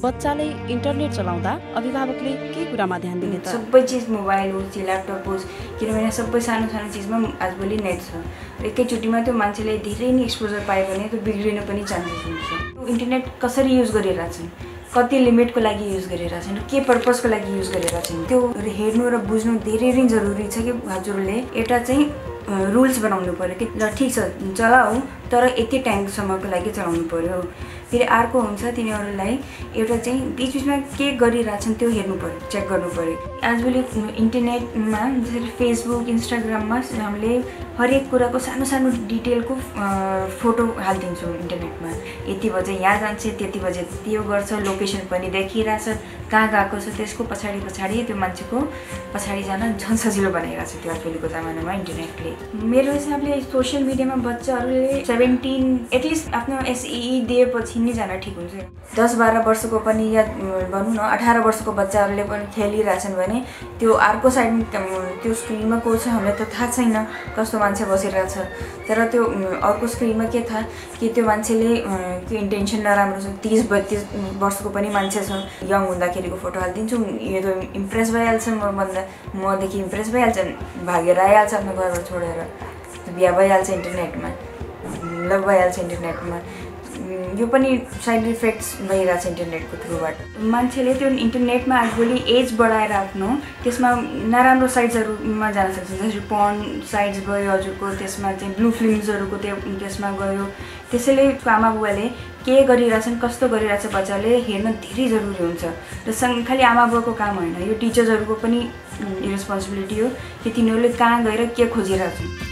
बच्चाले internet चलाउँदा अभिभावकले के कुरामा ध्यान दिने सबै चिज मोबाइल होस् कि ल्यापटप होस् किनभने सबै सानो सानो चिजमा आजभोलि नेट छ। र एकैचोटिमा त्यो मान्छेले धेरै नै एक्सपोजर पायो भने त्यो बिग्रिन पनि चान्सेस हुन्छ। इन्टरनेट कसरी युज गरिरहेछन् कति लिमिटको लागि युज गरिरहेछन् के पर्पजको लागि युज गरिरहेछन् त्यो हेर्नु र बुझ्नु धेरै नै जरुरी छ कि हजुरले एउटा चाहिँ रुल्स बनाउनु पऱ्यो कि ल ठिक छ चलाऊ तर यति टाइमसम्मको लागि चलाउनु पऱ्यो फेरि अर्को हुन्छ तिनीहरूलाई एउटा चाहिँ बिचबिचमा के गरिरहेछन् त्यो हेर्नु पऱ्यो चेक गर्नु पऱ्यो। आजभोलि इन्टरनेटमा जसरी फेसबुक इन्स्टाग्राममा हामीले हरेक कुराको सानो सानो डिटेलको फोटो हालिदिन्छौँ इन्टरनेटमा यति बजे यहाँ जान्छ त्यति बजे त्यो गर्छ लोकेसन पनि देखिरहेछ कहाँ गएको छ त्यसको पछाडि पछाडि त्यो मान्छेको पछाडि जान झन् सजिलो बनाइरहेको छ त्यो आजकलको जमानामा इन्टरनेटले मेरो हिसाबले सोसियल मिडियामा बच्चाहरूले सेभेन्टिन एटलिस्ट आफ्नो एसई दिएपछि नै जान ठिक हुन्छ। दस बाह्र वर्षको पनि या भनौँ न अठार वर्षको बच्चाहरूले पनि खेलिरहेछन् भने त्यो अर्को साइड त्यो स्क्रिनमा को छ हामीलाई त थाहा छैन कस्तो मान्छे बसिरहेछ। तर त्यो अर्को स्क्रिनमा के थाहा कि त्यो मान्छेले त्यो इन्टेन्सन नराम्रो छ। तिस बत्तिस वर्षको पनि मान्छे छ यङ हुँदाखेरिको फोटो हालिदिन्छु। यो त इम्प्रेस भइहाल्छ म भन्दा। मदेखि इम्प्रेस भइहाल्छ भागेर आइहाल्छ आफ्नो घरबाट छोडेर। बिहा भइहाल्छ इन्टरनेटमा लभ भइहाल्छ इन्टरनेटमा यो पनि साइड इफेक्ट्स भइरहेछ इन्टरनेटको थ्रुबाट मान्छेले त्यो इन्टरनेटमा आजभोलि एज बढाएर आफ्नो त्यसमा नराम्रो साइट्सहरूमा जान सक्छ। जस्तै पन साइट्स भयो हजुरको त्यसमा चाहिँ ब्लु फिल्मसहरूको त्यो त्यसमा गयो। त्यसैले आमा बुवाले के गरिरहेछन् कस्तो गरिरहेछ बच्चाले हेर्न धेरै जरुरी हुन्छ। र सँग खालि आमा बुवाको काम होइन। यो टिचर्सहरूको पनि रेस्पोन्सिबिलिटी हो कि तिनीहरूले कहाँ गएर के खोजिरहेछन्।